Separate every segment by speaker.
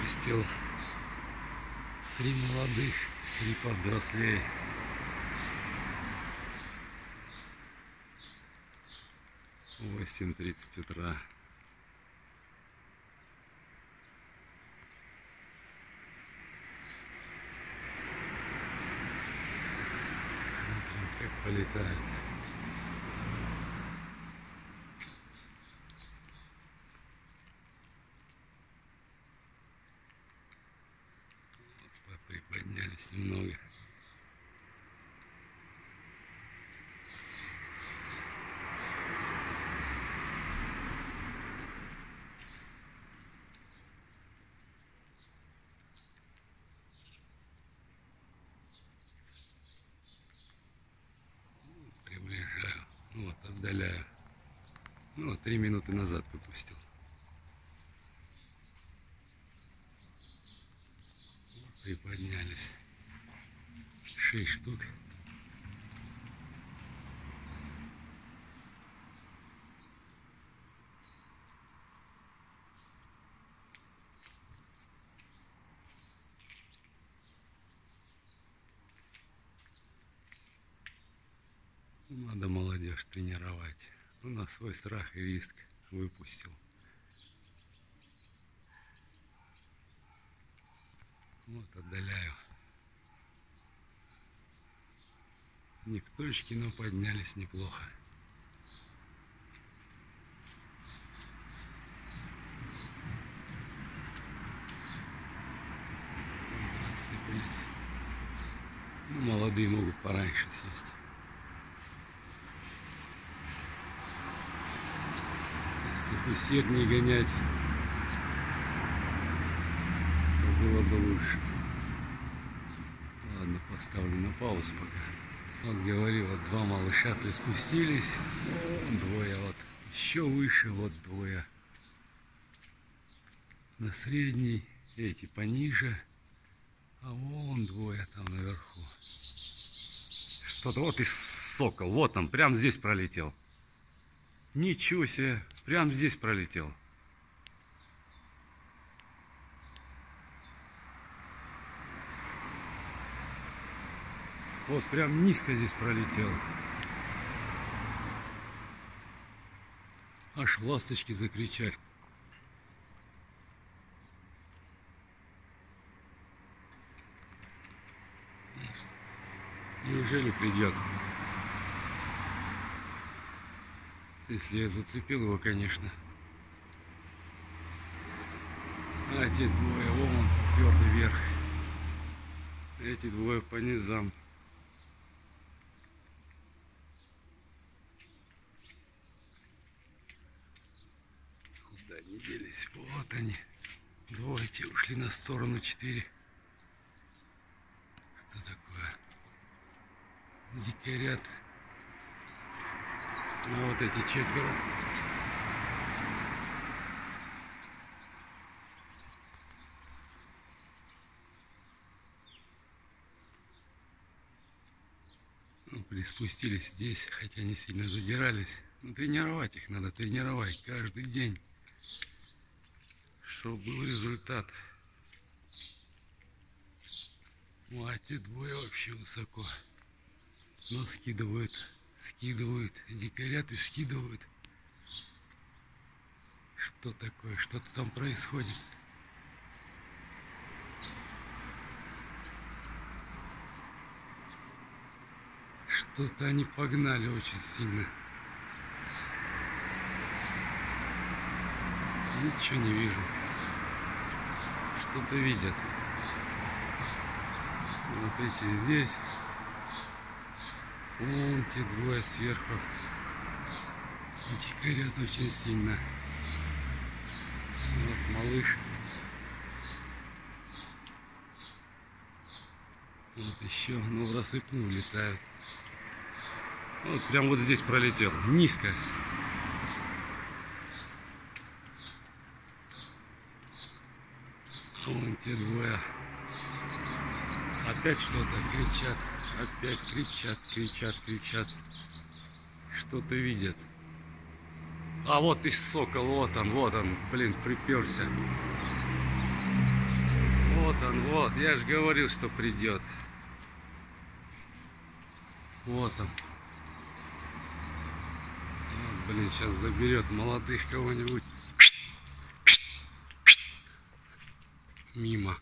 Speaker 1: Выпустил три молодых, три повзрослее. Восемь тридцать утра. Смотрим, как полетают. Вот приподнялись немного. приближаю, вот, отдаляю. Ну, три минуты назад выпустил. Приподнялись. Шесть штук. Надо молодежь тренировать. Ну, на свой страх и риск выпустил. Вот, отдаляю. Не в точке, но поднялись неплохо. Рассыпались. Ну, молодые могут пораньше сесть. Если их усерднее гонять, было бы лучше. Ладно, поставлю на паузу пока. Вот говорю, вот два малыша спустились, вон двое, вот еще выше, вот двое. На средней, эти пониже, а вон двое там наверху. Что-то вот из сокол, вот он, прям здесь пролетел. Ничего себе, прям здесь пролетел. Вот прям низко здесь пролетел. Аж ласточки закричали. Неужели придет? Если я зацепил его, конечно. А те двое, вон он, твердый вверх. Эти двое по низам. Куда они делись? Вот они. Двое те ушли на сторону четыре. Что такое? Дикарят. А вот эти четверо. Ну, приспустились здесь, хотя не сильно задирались. Ну, тренировать их надо, тренировать каждый день, чтобы был результат. Ну, а двое вообще высоко. Но скидывают скидывают, дикарят и скидывают. Что такое? Что-то там происходит. Что-то они погнали очень сильно. Ничего не вижу. Что-то видят. Вот эти здесь. Вон те двое сверху. Дикарят очень сильно. Вот малыш. Вот еще, ну в рассыпную улетают. Вот прям вот здесь пролетел, низко. Вон те двое. Опять что-то кричат. Опять кричат, кричат, кричат. Что-то видят. А вот и сокол, вот он, вот он, блин, приперся. Вот он, вот. Я же говорил, что придет. Вот он. Вот, блин, сейчас заберет молодых кого-нибудь. Мимо.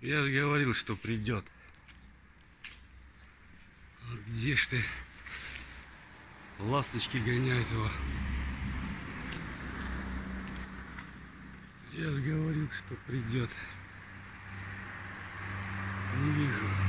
Speaker 1: Я же говорил, что придет. Где ж ты? Ласточки гоняют его. Я же говорил, что придет. Не вижу.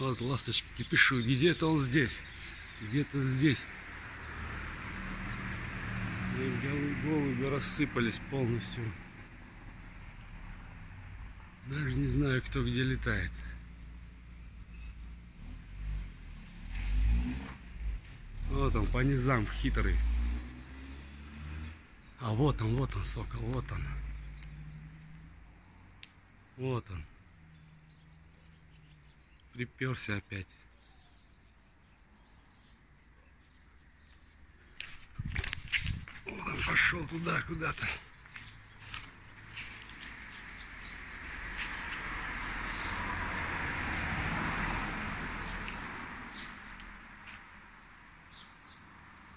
Speaker 1: Вот ласточки пишу, где-то он здесь. Где-то здесь. Голуби рассыпались полностью. Даже не знаю, кто где летает. Вот он, по низам хитрый. А вот он, вот он, сокол, вот он. Вот он. Приперся опять. Пошел туда куда-то.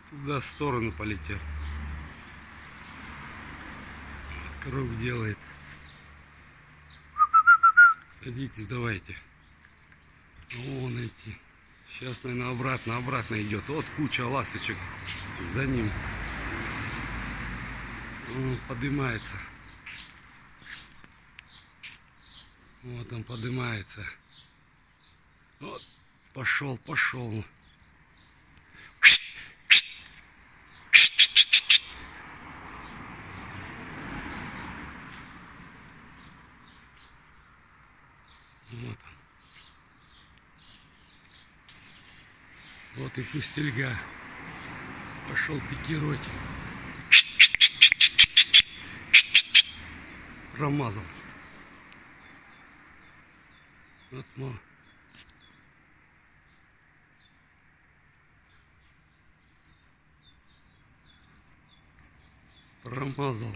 Speaker 1: Туда в сторону полетел. Вот круг делает. Садитесь, давайте. Вон эти. Сейчас, наверное, обратно, обратно идет. Вот куча ласточек за ним. Он поднимается. Вот он поднимается. Вот, пошел, пошел. Вот он. И пустельга. Пошел пикировать. Промазал. Вот мало. Промазал.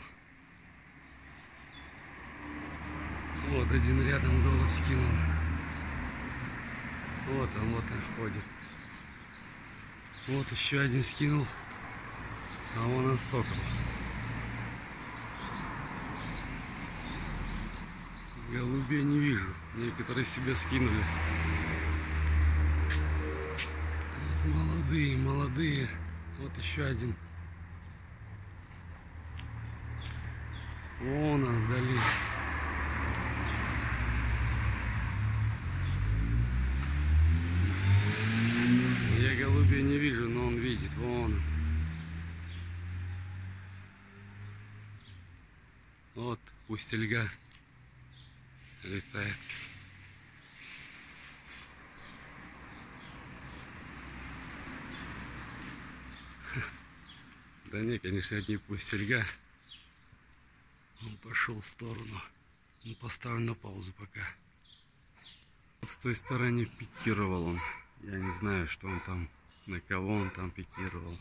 Speaker 1: Вот один рядом голубь скинул. Вот он, вот он ходит. Вот еще один скинул. А вон он сокол. Голубей не вижу. Некоторые себе скинули. Молодые, молодые. Вот еще один. Вон он вдали. Я голубей не вижу, но он видит. Вон он. Вот пустельга летает. Да не, конечно, это не пустельга. Он пошел в сторону. Ну, поставлю на паузу пока. Вот с той стороны пикировал он. Я не знаю, что он там, на кого он там пикировал.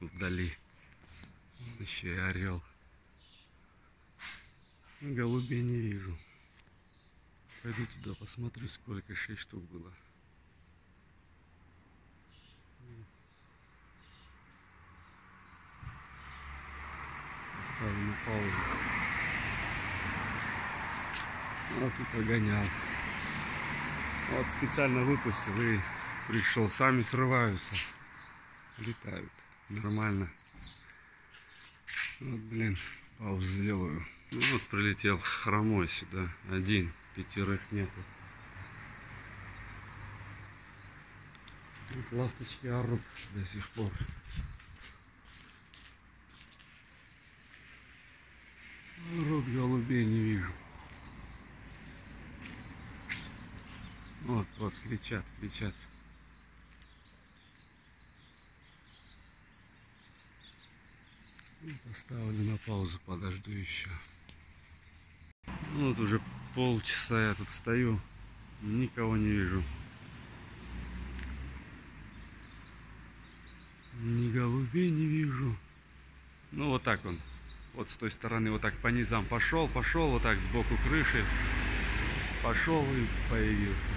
Speaker 1: Вдали. Еще и орел. Ну, Голубей не вижу. Пойду туда посмотрю, сколько. Шесть штук было. Поставлю на паузу. Вот и погонял. Вот специально выпустил и пришел. Сами срываются. Летают. Нормально. Вот, блин, паузу сделаю. Ну, вот прилетел хромой сюда. Один. Пятерых нету. Вот ласточки орут до сих пор. Орут голубей не вижу. Вот, вот, кричат, кричат. Поставлю на паузу, подожду еще. Ну, вот уже полчаса я тут стою, никого не вижу. Ни голубей не вижу. Ну, вот так он. Вот с той стороны вот так по низам пошел, пошел, вот так сбоку крыши. Пошел и появился.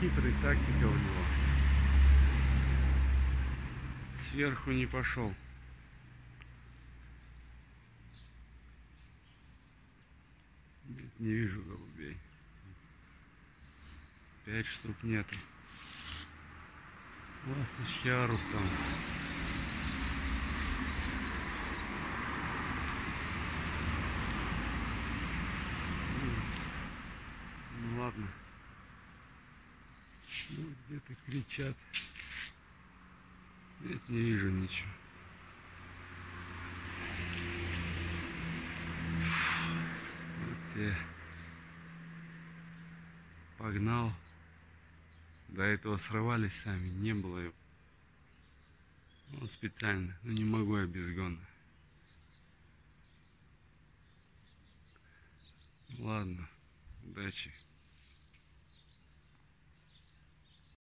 Speaker 1: Хитрый тактика у него. Сверху не пошел. Нет, не вижу голубей. Пять штук нету. Ласточки орут там. Ну ладно. Ну, где-то кричат. Нет, не вижу ничего. Вот я погнал. До этого срывались сами, не было его. Вот специально, но не могу я без гона. Ладно, удачи.